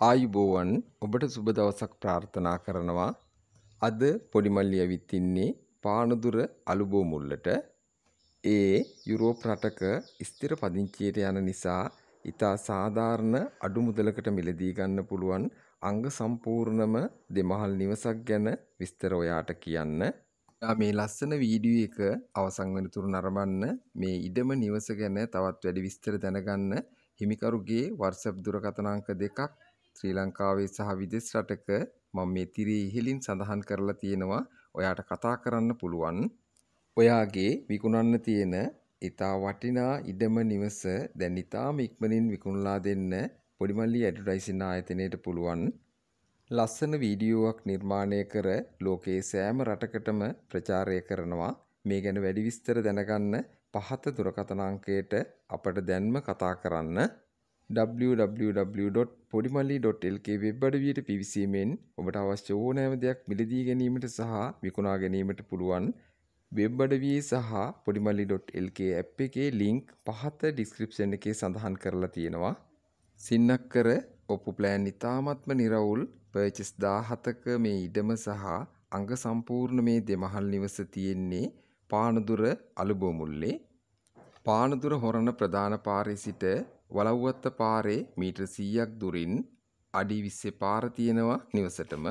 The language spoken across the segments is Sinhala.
ආයුබෝවන් ඔබට සුබ දවසක් ප්‍රාර්ථනා කරනවා. අද පොඩිමල්ලි ඇවිත් ඉන්නේ පානදුර අලුබෝ මුල්ලට. ඒ යුරෝප් රටක ස්ථිර පදිංචියට යන නිසා ඉතා සාධාරණ අඩු මුදලකට මිලදී ගන්න පුළුවන් අංග සම්පූර්ණම දෙමහල් නිවසක් ගැන විස්තර ඔයාට කියන්න. මේ ලස්සන වීඩියෝ එක අවසන් වෙනතුරු නරඹන්න මේ ඉඩම නිවස ගැන තවත් වැඩි විස්තර දැනගන්න හිමිකරුගේ WhatsApp දුරකථන අංක දෙකක් ශ්‍රී ලංකාවේ සහ විදෙස් රටක මම මේ තිරේ ඉහළින් සඳහන් කරලා තියෙනවා. ඔයාට කතා කරන්න පුළුවන්. ඔයාගේ විකුණන්න තියෙන ඉතා වටිනා ඉඩම නිවස දැන් ඉතාම ඉක්මනින් විකුණලා දෙන්න පොඩිමල්ලි ඇඩ්වර්ටයිසින් ආයතනයට පුළුවන්. ලස්සන වීඩියෝවක් නිර්මාණය කර ලෝකයේ සෑම රටකටම ප්‍රචාරය කරනවා. මේ ගැන වැඩි විස්තර දැනගන්න පහත දුරකථන අංකයට අපට දැන්ම කතා කරන්න. www.podimalli.lk වෙබ් අඩවියට පිවිසීමෙන් ඔබට අවශ්‍ය ඕනෑම දෙයක් මිලදී ගැනීමට සහ විකුණා ගැනීමට පුළුවන් වෙබ් අඩවියේ සහ podimalli.lk ඇප් එකේ ලින්ක් පහත ඩිස්ක්‍රිප්ෂන් එකේ සඳහන් කරලා තියෙනවා. සින්නක්කර ඔප්පු ප්ලෑන් ඉතාමත්ම නිරවුල් පර්චස් 17ක මේ ඉඩම සහ අංග සම්පූර්ණ මේ දෙමහල් නිවස තියෙන්නේ පානදුර අලුබෝමුල්ලේ. පානදුර හොරණ ප්‍රධාන පාරේ සිට වලව්වත්ත පාරේ මීටර් 100ක් දුරින් අඩි 20 පාර තියෙනවා නිවසටම.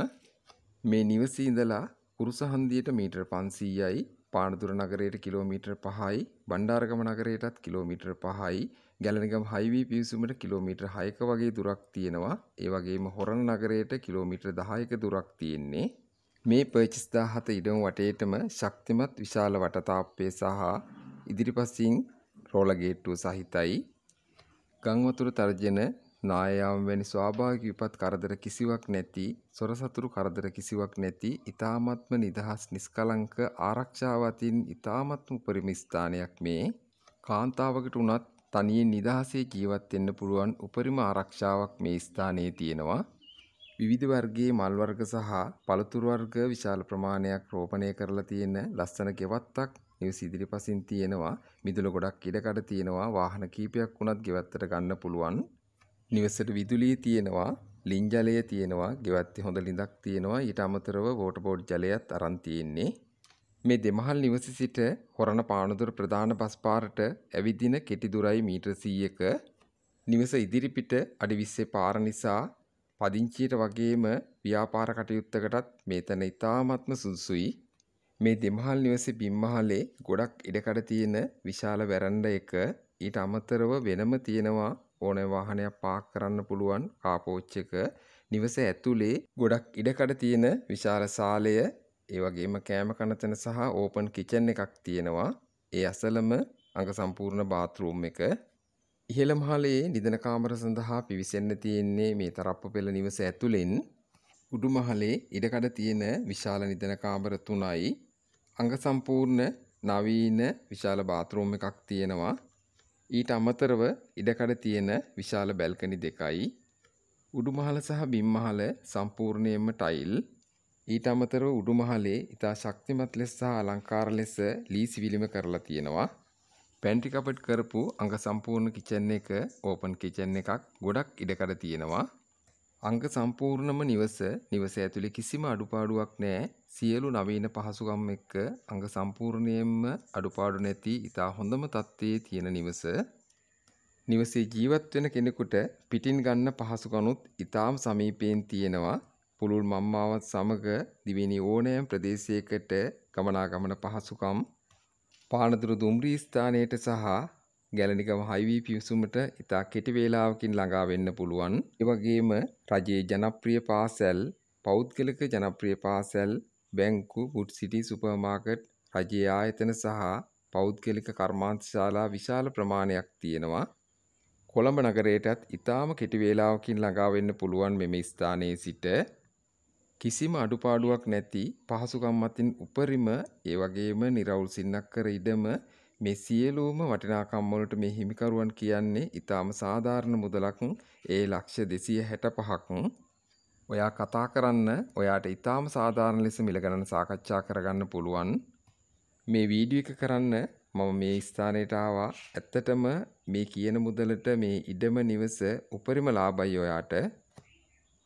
මේ නිවසේ ඉඳලා කුරුසහන්දියට මීටර් 500යි පානදුර නගරයට කිලෝමීටර් 5යි බණ්ඩාරගම නගරයටත් කිලෝමීටර් 5යි ගැලණිගම හයිවේ පිවිසුමට කිලෝමීටර් 6ක වගේ දුරක් තියෙනවා. ඒ වගේම හොරණ නගරයට කිලෝමීටර් 10ක දුරක් තියෙන්නේ. මේ පර්චස් 17 ඉඩම වටේටම ශක්තිමත් විශාල වටතාප්පය සහ ඉදිරිපසින් රෝල ගේට්ටුව සහිතයි. ගංවතුර තර්ජන නායාම් වැනි ස්වාභාවික විපත් කරදර කිසිවක් නැති සොරසතුරු කරදර කිසිවක් නැති ඊ타මත්ම නිදහස් නිස්කලංක ආරක්ෂාව අතින් ඊ타මත්ම උපරිම ස්ථානයක් මේ. කාන්තාවකට උනත් තනියෙන් නිදහසේ ජීවත් වෙන්න පුළුවන් උපරිම ආරක්ෂාවක් මේ ස්ථානයේ තියෙනවා. විවිධ වර්ගයේ මල් වර්ග සහ පළතුරු වර්ග විශාල ප්‍රමාණයක් රෝපණය කරලා තියෙන ලස්සන ගෙවත්තක් නිවස ඉදිරිපසින් තියෙනවා. මිදුල ගොඩක් ඉඩකඩ තියෙනවා. වාහන කීපයක් වුණත් ගෙවත්තට ගන්න පුළුවන්. නිවසට විදුලිය තියෙනවා. ලින් ජලය තියෙනවා. ගෙවත්තේ හොඳ ලිඳක් තියෙනවා. ඊට අමතරව වෝටර් බෝඩ් ජලයත් අරන් තියෙන්නේ. මේ දෙමහල් නිවස සිට හොරණ පානදුර ප්‍රධාන බස් පාරට ඇවිදින කෙටි දුරයි මීටර් 100ක නිවස ඉදිරිපිට අඩි 20 පාර නිසා පදිංචියට වගේම ව්‍යාපාර කටයුත්තකටත් මේතන ඉතාමත්ම සුදුසුයි. මේ දෙමහල් නිවසේ බිම්මහලේ ගොඩක් ඉඩකඩ තියෙන විශාල වැරන්ඩ එක ඊට අමතරව වෙනම තියෙනවා ඕනෑ වාහනයක් පාක් කරන්න පුළුවන් කාපෝච් එක. නිවස ඇතුලේ ගොඩක් ඉඩකඩ තියෙන විශාල සාලය ඒ වගේම කෑම කන තැන සහ ඕපන් කිචන් එකක් තියෙනවා. ඒ අසලම අංග සම්පූර්ණ බාත්රූම් එක. ඉහළ මහලේ නිදන කාමර සඳහා පිවිසෙන්න තියෙන්නේ මේ තරප්ප පෙළ නිවස ඇතුලෙන් උඩු මහලේ ඉඩකඩ තියෙන විශාල නිදන කාමර තුනයි අංග සම්පූර්ණ නවීන විශාල බාත්රූම් එකක් තියෙනවා. ඊට අමතරව ඉඩකඩ තියෙන විශාල බැල්කනි දෙකයි. උඩුමහල සහ බිම්මහල සම්පූර්ණයෙන්ම ටයිල්. ඊට අමතරව උඩුමහලේ ඉතා ශක්තිමත් ලෙස සහ අලංකාර ලෙස ලීසි විලිම කරලා තියෙනවා. පැන්ටි කපට් කරපු අංග සම්පූර්ණ කිචන් එක ඕපන් කිචන් එකක් ගොඩක් ඉඩකඩ තියෙනවා. අංග සම්පූර්ණම නිවස නිවස ඇතුලේ කිසිම අඩුපාඩුවක් නැහැ. සියලු නවීන පහසුකම් එක්ක අංග සම්පූර්ණයෙන්ම අඩුපාඩු නැති ඉතා හොඳම තත්ත්වයේ තියෙන නිවස. නිවසේ ජීවත් වෙන කෙනෙකුට පිටින් ගන්න පහසුකනුත් ඉතාම සමීපයෙන් තියෙනවා. පුළුල් මම්මාවත් සමග දිවෙනි ඕනෑම ප්‍රදේශයකට ගමනාගමන පහසුකම් පානදුර දුම්රී ස්ථානයට සහ ගැලනිකම හයිවී පිවිසුමට ඉතා කෙටි වේලාවකින් ළඟා වෙන්න පුළුවන්. ඒ වගේම රජයේ ජනප්‍රිය පාසැල්, පෞද්ගලික ජනප්‍රිය පාසැල්, බැංකු, ෆුඩ් සිටි සුපර් මාකට්, රජයේ ආයතන සහ පෞද්ගලික කර්මාන්ත ශාලා විශාල ප්‍රමාණයක් තියෙනවා. කොළඹ නගරයටත් ඉතාම කෙටි වේලාවකින් ළඟා වෙන්න පුළුවන් මෙම ස්ථානයේ සිට කිසිම අඩුපාඩුවක් නැති පහසුකම් අතින් උපරිම ඒ වගේම නිරවුල් සින්නක්කර ඉඩම මේ සියලුම වටිනාකම් වලට මේ හිමිකරුවන් කියන්නේ ඊටාම සාධාරණ මුදලක්. ඒ ලක්ෂ 265ක් ඔයා කතා කරන්න ඔයාට ඊටාම සාධාරණ ලෙස මිල ගණන සාකච්ඡා කරගන්න පුළුවන්. මේ වීඩියෝ එක කරන්න මම මේ ස්ථානයට ආවා. ඇත්තටම මේ කියන මුදලට මේ ඉඩම නිවස උපරිම ලාභයි ඔයාට.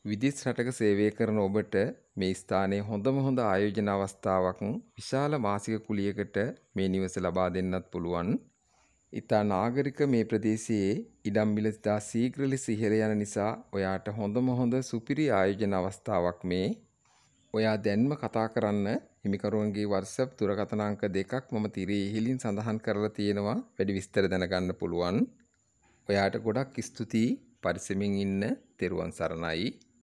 විදිස් රටක සේවය කරන ඔබට මේ ස්ථානයේ හොඳම හොඳ ආයෝජන අවස්ථාවක් විශාල මාසික කුලියකට මේ නිවස ලබා දෙන්නත් පුළුවන්. ඉතා නාගරික මේ ප්‍රදේශයේ ඉඩම් මිල ඉතා ශීඝ්‍ර ලෙස ඉහළ යන නිසා ඔයාට හොඳම හොඳ සුපිරි ආයෝජන අවස්ථාවක් මේ. ඔයා දැන්ම කතා කරන්න හිමිකරුවන්ගේ WhatsApp දුරකථන අංක දෙකක් මම තිරේ ඉහළින් සඳහන් කරලා තියෙනවා වැඩි විස්තර දැනගන්න පුළුවන්. ඔයාට ගොඩක් ස්තුතියි පරිස්සමින් ඉන්න තෙරුවන් සරණයි